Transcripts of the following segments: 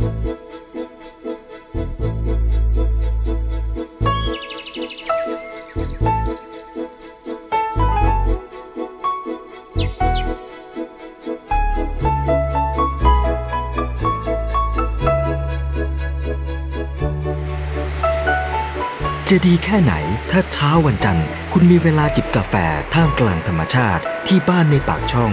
จะดีแค่ไหนถ้าเช้าวันจันทร์ คุณมีเวลาจิบกาแฟท่ามกลางธรรมชาติที่บ้านในปากช่อง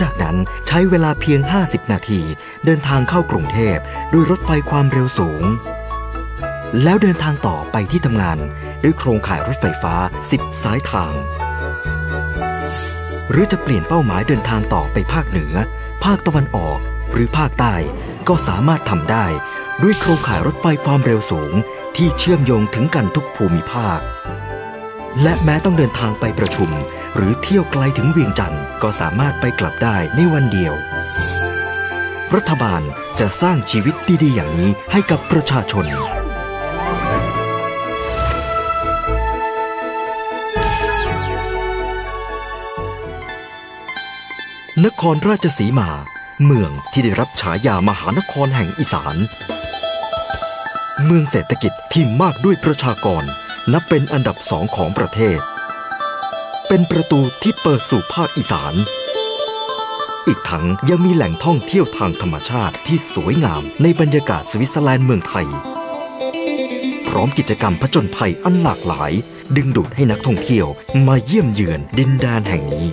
จากนั้นใช้เวลาเพียง 50 นาที เดินทางเข้ากรุงเทพด้วยรถไฟความเร็วสูง แล้วเดินทางต่อไปที่ทำงาน ด้วยโครงข่ายรถไฟฟ้า 10 สายทาง หรือจะเปลี่ยนเป้าหมายเดินทางต่อไปภาคเหนือ ภาคตะวันออก หรือภาคใต้ก็สามารถทำได้ ด้วยโครงข่ายรถไฟความเร็วสูง ที่เชื่อมโยงถึงกันทุกภูมิภาค และแม้ต้องเดินทางไปประชุม หรือเที่ยวไกลถึงเวียงจันทร์ก็สามารถไปกลับได้ในวันเดียว รัฐบาลจะสร้างชีวิตดีๆอย่างนี้ให้กับประชาชน นครราชสีมา เมืองที่ได้รับฉายามหานครแห่งอีสาน เมืองเศรษฐกิจที่มากด้วยประชากร นับเป็นอันดับสองของประเทศ เป็นประตูที่เปิดสู่ภาคอีสาน อีกทั้งยังมีแหล่งท่องเที่ยวทางธรรมชาติที่สวยงามในบรรยากาศสวิตเซอร์แลนด์เมืองไทย พร้อมกิจกรรมผจญภัยอันหลากหลาย ดึงดูดให้นักท่องเที่ยวมาเยี่ยมเยือนดินแดนแห่งนี้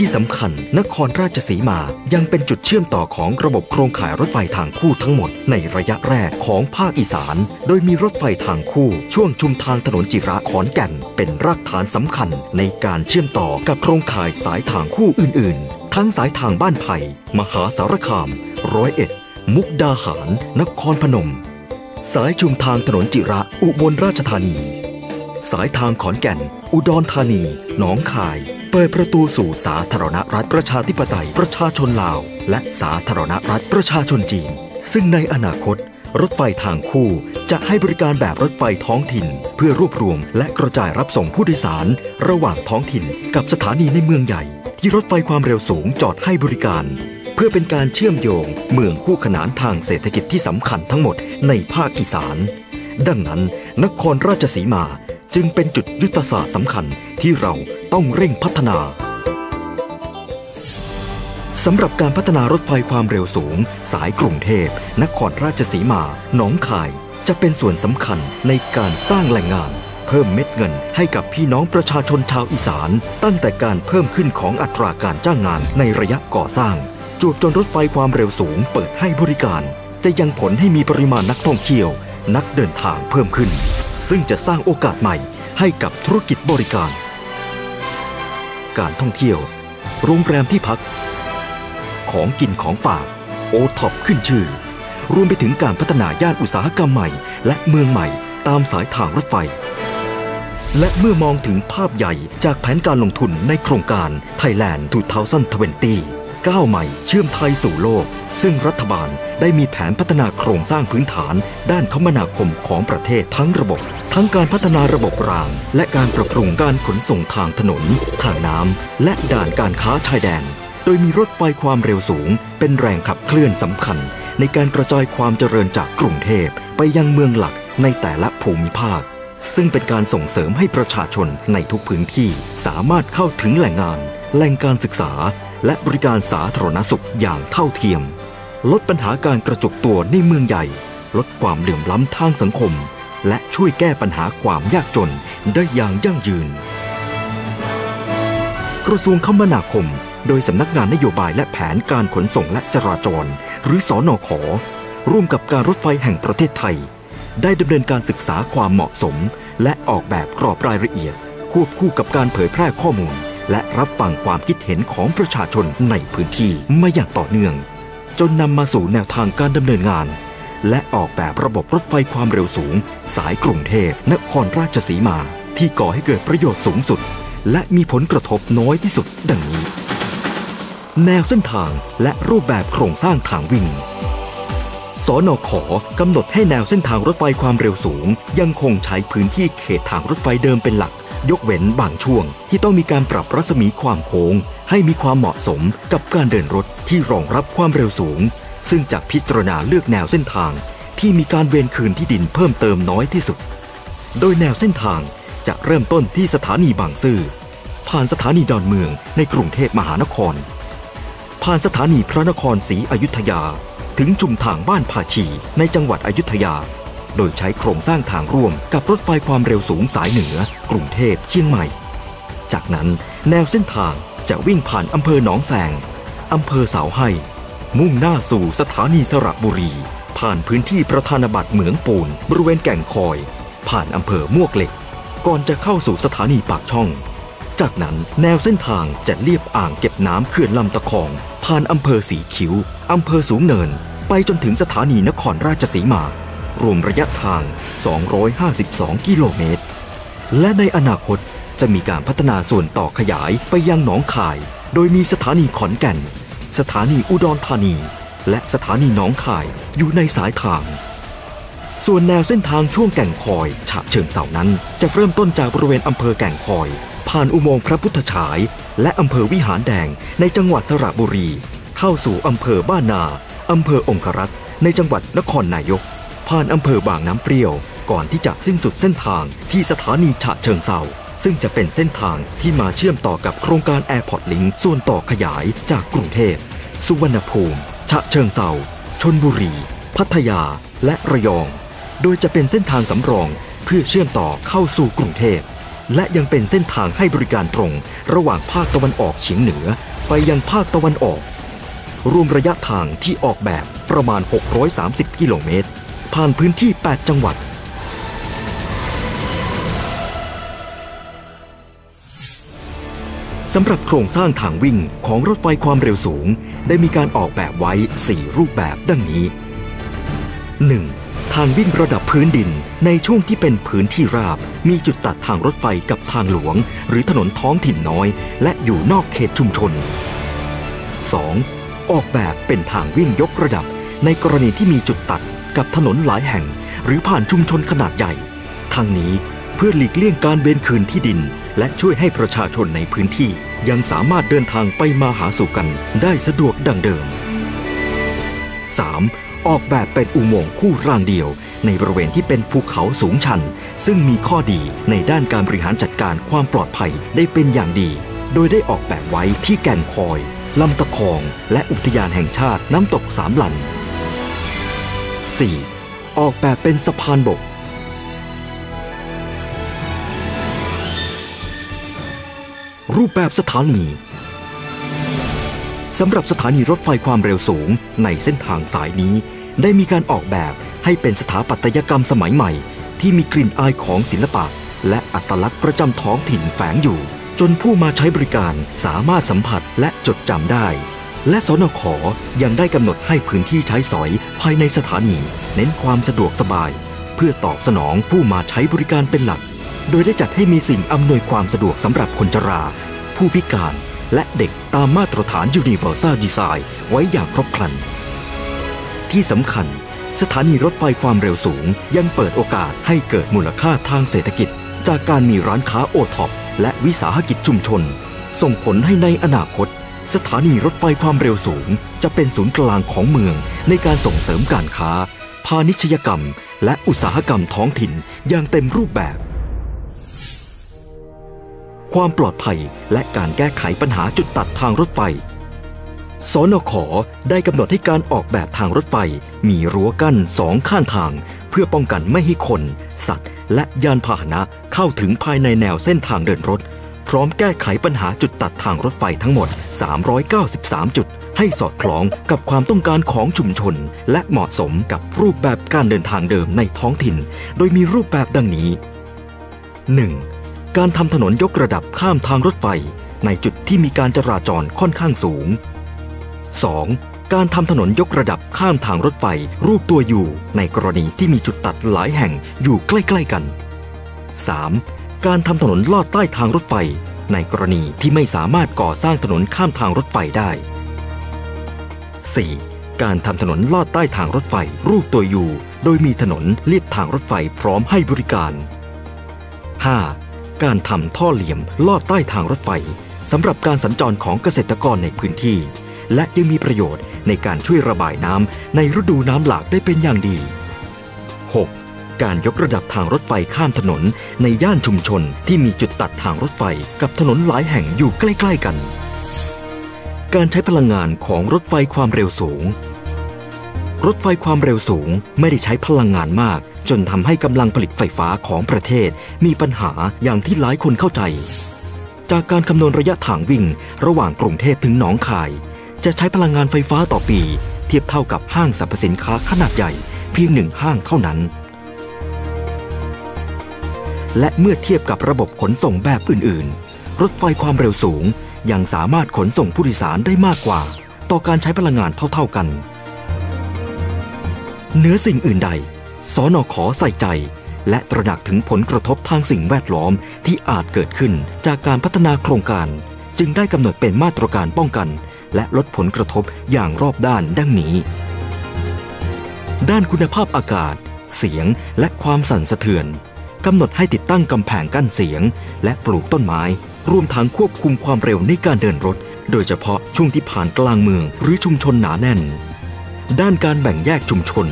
ที่สำคัญ นครราชสีมายังเป็นจุดเชื่อมต่อของระบบโครงข่ายรถไฟทางคู่ทั้งหมดในระยะแรกของภาคอีสาน โดยมีรถไฟทางคู่ช่วงชุมทางถนนจิระขอนแก่น เป็นรากฐานสำคัญในการเชื่อมต่อกับโครงข่ายสายทางคู่อื่น ๆ ทั้งสายทางบ้านไผ่มหาสารคาม ร้อยเอ็ด มุกดาหาร นครพนม สายชุมทางถนนจิระอุบลราชธานี สายทางขอนแก่น อุดรธานี หนองคาย ปิดประตูสู่สาธารณรัฐประชาธิปไตยประชาชนลาว และสาธารณรัฐประชาชนจีน ซึ่งในอนาคต รถไฟทางคู่จะให้บริการแบบรถไฟท้องถิ่น เพื่อรวบรวมและกระจายรับส่งผู้โดยสาร ระหว่างท้องถิ่นกับสถานีในเมืองใหญ่ ที่รถไฟความเร็วสูงจอดให้บริการ เพื่อเป็นการเชื่อมโยงเมืองคู่ขนานทางเศรษฐกิจที่สำคัญทั้งหมดในภาคอีสาน ดังนั้น นครราชสีมา จึงเป็นจุดยุทธศาสตร์สำคัญที่เราต้องเร่งพัฒนาสำหรับการพัฒนารถไฟความเร็วสูง สายกรุงเทพ นครราชสีมา หนองคาย จะเป็นส่วนสำคัญในการสร้างแหล่งงาน เพิ่มเม็ดเงินให้กับพี่น้องประชาชนชาวอีสาน ตั้งแต่การเพิ่มขึ้นของอัตราการจ้างงานในระยะก่อสร้าง จวบจนรถไฟความเร็วสูงเปิดให้บริการ จะยังผลให้มีปริมาณนักท่องเที่ยว นักเดินทางเพิ่มขึ้น ซึ่งจะสร้างโอกาสใหม่ให้กับธุรกิจบริการ การท่องเที่ยว โรงแรมที่พัก ของกินของฝาก โอท็อปขึ้นชื่อ รวมไปถึงการพัฒนาย่านอุตสาหกรรมใหม่ และเมืองใหม่ตามสายทางรถไฟ และเมื่อมองถึงภาพใหญ่จากแผนการลงทุนในโครงการ Thailand 2020 ก้าวใหม่เชื่อมไทยสู่โลก ซึ่งรัฐบาลได้มีแผนพัฒนาโครงสร้างพื้นฐาน ด้านคมนาคมของประเทศทั้งระบบ ทั้งการพัฒนาระบบราง และการปรับปรุงการขนส่งทางถนน ทางน้ำและด่านการค้าชายแดน โดยมีรถไฟความเร็วสูง เป็นแรงขับเคลื่อนสำคัญ ในการกระจายความเจริญจากกรุงเทพไปยังเมืองหลักในแต่ละภูมิภาค ซึ่งเป็นการส่งเสริมให้ประชาชนในทุกพื้นที่สามารถเข้าถึงแหล่งงาน แหล่งการศึกษา และบริการสาธารณสุขอย่างเท่าเทียม ลดปัญหาการกระจุกตัวในเมืองใหญ่ ลดความเหลื่อมล้ำทางสังคม และช่วยแก้ปัญหาความยากจนได้อย่างยั่งยืน กระทรวงคมนาคม โดยสำนักงานนโยบายและแผนการขนส่งและจราจร หรือสอนอขอร่วมกับการรถไฟแห่งประเทศไทย ได้ดำเนินการศึกษาความเหมาะสม และออกแบบกรอบรายละเอียด ควบคู่กับการเผยแพร่ข้อมูล และรับฟังความคิดเห็นของประชาชนในพื้นที่มาอย่างต่อเนื่อง จนนำมาสู่แนวทางการดำเนินงาน และออกแบบระบบรถไฟความเร็วสูง สายกรุงเทพนครราชสีมา ที่ก่อให้เกิดประโยชน์สูงสุด และมีผลกระทบน้อยที่สุดดังนี้ แนวเส้นทางและรูปแบบโครงสร้างทางวิ่งสนขกำหนดให้แนวเส้นทางรถไฟความเร็วสูง ยังคงใช้พื้นที่เขตทางรถไฟเดิมเป็นหลัก ยกเว้นบางช่วง ที่ต้องมีการปรับรัศมีความโค้ง ให้มีความเหมาะสมกับการเดินรถที่รองรับความเร็วสูง ซึ่งจะพิจารณาเลือกแนวเส้นทาง ที่มีการเวนคืนที่ดินเพิ่มเติมน้อยที่สุด โดยแนวเส้นทางจะเริ่มต้นที่สถานีบางซื่อผ่านสถานีดอนเมืองในกรุงเทพมหานคร ผ่านสถานีพระนครศรีอยุธยา ถึงจุมทางบ้านผาชีในจังหวัดอยุธยา โดยใช้โครงสร้างทางร่วมกับรถไฟความเร็วสูงสายเหนือ กรุงเทพเชียงใหม่ จากนั้นแนวเส้นทางจะวิ่งผ่านอำเภอหนองแสงอำเภอสาวไห้ มุ่งหน้าสู่สถานีสระบุรี ผ่านพื้นที่ประธานาบัตรเหมืองปูน บริเวณแก่งคอย ผ่านอำเภอมวกเหล็ก ก่อนจะเข้าสู่สถานีปากช่อง จากนั้นแนวเส้นทางจะเลียบอ่างเก็บน้ำเขื่อนลำตะคอง ผ่านอำเภอสีคิ้วอำเภอสูงเนิน ไปจนถึงสถานีนครราชสีมา รวมระยะทาง 252 กิโลเมตร และในอนาคตจะมีการพัฒนาส่วนต่อขยายไปยังหนองคาย โดยมีสถานีขอนแก่น สถานีอุดรธานี และสถานีหนองคายอยู่ในสายทาง ส่วนแนวเส้นทางช่วงแก่งคอย ฉะเชิงเสานั้น จะเริ่มต้นจากบริเวณอำเภอแก่งคอย ผ่านอุโมงค์พระพุทธฉาย และอำเภอวิหารแดงในจังหวัดสระบุรี เข้าสู่อำเภอบ้านนาอำเภอองครักษ์ในจังหวัดนครนายก ผ่านอำเภอบางน้ำเปรี้ยว ก่อนที่จะสิ้นสุดเส้นทางที่สถานีฉะเชิงเซาซึ่งจะเป็นเส้นทางที่มาเชื่อมต่อกับโครงการ Airport Link ส่วนต่อขยายจากกรุงเทพ สุวรรณภูมิ ฉะเชิงเซาชนบุรี พัทยา และระยอง โดยจะเป็นเส้นทางสำรองเพื่อเชื่อมต่อเข้าสู่กรุงเทพ และยังเป็นเส้นทางให้บริการตรง ระหว่างภาคตะวันออกเฉียงเหนือ ไปยังภาคตะวันออก รวมระยะทางที่ออกแบบประมาณ 630 กิโลเมตร ผ่านพื้นที่ 8 จังหวัด สำหรับโครงสร้างทางวิ่งของรถไฟความเร็วสูง ได้มีการออกแบบไว้ 4 รูปแบบดังนี้ 1. ทางวิ่งระดับพื้นดินในช่วงที่เป็นพื้นที่ราบ มีจุดตัดทางรถไฟกับทางหลวง หรือถนนท้องถิ่นน้อย และอยู่นอกเขตชุมชน 2. ออกแบบเป็นทางวิ่งยกระดับในกรณีที่มีจุดตัด กับถนนหลายแห่ง หรือผ่านชุมชนขนาดใหญ่ ทั้งนี้เพื่อหลีกเลี่ยงการเวนคืนที่ดิน และช่วยให้ประชาชนในพื้นที่ยังสามารถเดินทางไปมาหาสู่กันได้สะดวกดังเดิม 3. ออกแบบเป็นอุโมงค์คู่รางเดียว ในบริเวณที่เป็นภูเขาสูงชัน ซึ่งมีข้อดีในด้านการบริหารจัดการความปลอดภัยได้เป็นอย่างดี โดยได้ออกแบบไว้ที่แก่งคอยลำตะคอง และอุทยานแห่งชาติน้ำตกสามหลัน 4. ออกแบบเป็นสะพานบก รูปแบบสถานีสำหรับสถานีรถไฟความเร็วสูงในเส้นทางสายนี้ ได้มีการออกแบบให้เป็นสถาปัตยกรรมสมัยใหม่ ที่มีกลิ่นอายของศิลปะ และอัตลักษณ์ประจำท้องถิ่นแฝงอยู่ จนผู้มาใช้บริการสามารถสัมผัสและจดจำได้ และสนขยังได้กำหนดให้พื้นที่ใช้สอยภายในสถานี เน้นความสะดวกสบาย เพื่อตอบสนองผู้มาใช้บริการเป็นหลัก โดยได้จัดให้มีสิ่งอำนวยความสะดวกสำหรับคนชรา ผู้พิการและเด็กตามมาตรฐาน Universal Design ไว้อย่างครบครัน ที่สำคัญ สถานีรถไฟความเร็วสูงยังเปิดโอกาสให้เกิดมูลค่าทางเศรษฐกิจ จากการมีร้านค้าโอท็อปและวิสาหกิจชุมชน ส่งผลให้ในอนาคต สถานีรถไฟความเร็วสูง จะเป็นศูนย์กลางของเมืองในการส่งเสริมการค้า พาณิชยกรรม และอุตสาหกรรมท้องถิ่นอย่างเต็มรูปแบบ ความปลอดภัยและการแก้ไขปัญหาจุดตัดทางรถไฟสนขได้กำหนดให้การออกแบบทางรถไฟ มีรั้วกั้นสองข้างทาง เพื่อป้องกันไม่ให้คน สัตว์ และยานพาหนะเข้าถึงภายในแนวเส้นทางเดินรถ พร้อมแก้ไขปัญหาจุดตัดทางรถไฟทั้งหมด 393 จุด ให้สอดคล้องกับความต้องการของชุมชน และเหมาะสมกับรูปแบบการเดินทางเดิมในท้องถิ่น โดยมีรูปแบบดังนี้ 1. การทำถนนยกระดับข้ามทางรถไฟ ในจุดที่มีการจราจรค่อนข้างสูง 2. การทำถนนยกระดับข้ามทางรถไฟรูปตัวอยู่ในกรณีที่มีจุดตัดหลายแห่งอยู่ใกล้ ๆกัน 3. การทำถนนลอดใต้ทางรถไฟ ในกรณีที่ไม่สามารถก่อสร้างถนนข้ามทางรถไฟได้ 4. การทำถนนลอดใต้ทางรถไฟรูปตัวอยู่โดยมีถนนเลียบทางรถไฟพร้อมให้บริการ 5. การทำท่อเหลี่ยมลอดใต้ทางรถไฟสำหรับการสัญจรของเกษตรกรในพื้นที่ และยังมีประโยชน์ในการช่วยระบายน้ำในฤดูน้ำหลากได้เป็นอย่างดี 6. การยกระดับทางรถไฟข้ามถนนในย่านชุมชนที่มีจุดตัดทางรถไฟกับถนนหลายแห่งอยู่ใกล้ ๆ กัน การใช้พลังงานของรถไฟความเร็วสูง รถไฟความเร็วสูงไม่ได้ใช้พลังงานมาก จนทำให้กำลังผลิตไฟฟ้าของประเทศ มีปัญหาอย่างที่หลายคนเข้าใจ จากการคำนวณระยะทางวิ่ง ระหว่างกรุงเทพถึงหนองคาย จะใช้พลังงานไฟฟ้าต่อปี เทียบเท่ากับห้างสรรพสินค้าขนาดใหญ่เพียงหนึ่งห้างเท่านั้น และเมื่อเทียบกับระบบขนส่งแบบอื่น ๆ รถไฟความเร็วสูงยังสามารถขนส่งผู้โดยสารได้มากกว่า ต่อการใช้พลังงานเท่า ๆกัน เหนือสิ่งอื่นใด สนขอใส่ใจ และตระหนักถึงผลกระทบทางสิ่งแวดล้อมที่อาจเกิดขึ้นจากการพัฒนาโครงการ จึงได้กำหนดเป็นมาตรการป้องกัน และลดผลกระทบอย่างรอบด้านดังนี้ ด้านคุณภาพอากาศ เสียงและความสั่นสะเทือน กำหนดให้ติดตั้งกำแพงกั้นเสียง และปลูกต้นไม้ รวมทั้งควบคุมความเร็วในการเดินรถ โดยเฉพาะช่วงที่ผ่านกลางเมืองหรือชุมชนหนาแน่น ด้านการแบ่งแยกชุมชน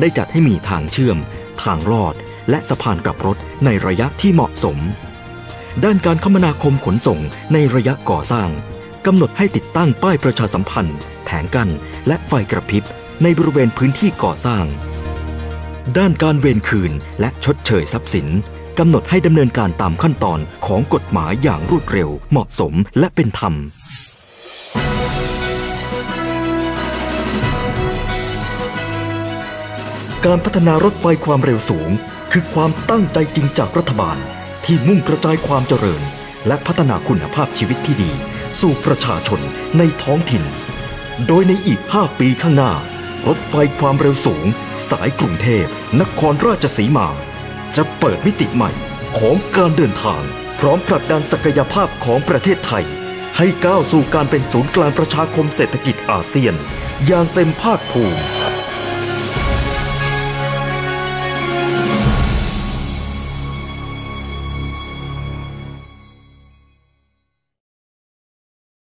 ได้จัดให้มีทางเชื่อม ทางลอด และสะพานกลับรถในระยะที่เหมาะสม ด้านการคมนาคมขนส่งในระยะก่อสร้างกำหนดให้ติดตั้งป้ายประชาสัมพันธ์ แผงกั้นและไฟกระพริบในบริเวณพื้นที่ก่อสร้าง ด้านการเวรคืนและชดเชยทรัพย์สินกำหนดให้ดำเนินการตามขั้นตอนของกฎหมายอย่างรวดเร็ว เหมาะสมและเป็นธรรม การพัฒนารถไฟความเร็วสูง คือความตั้งใจจริงจากรัฐบาล ที่มุ่งกระจายความเจริญ และพัฒนาคุณภาพชีวิตที่ดี สู่ประชาชนในท้องถิ่น โดยในอีก 5 ปีข้างหน้า รถไฟความเร็วสูง สายกรุงเทพ นครราชสีมา จะเปิดมิติใหม่ของการเดินทาง พร้อมผลักดันศักยภาพของประเทศไทย ให้ก้าวสู่การเป็นศูนย์กลางประชาคมเศรษฐกิจอาเซียน อย่างเต็มภาคภูมิ